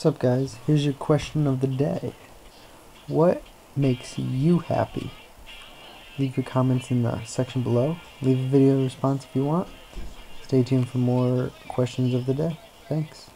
What's up guys? Here's your question of the day. What makes you happy? Leave your comments in the section below. Leave a video response if you want. Stay tuned for more questions of the day. Thanks.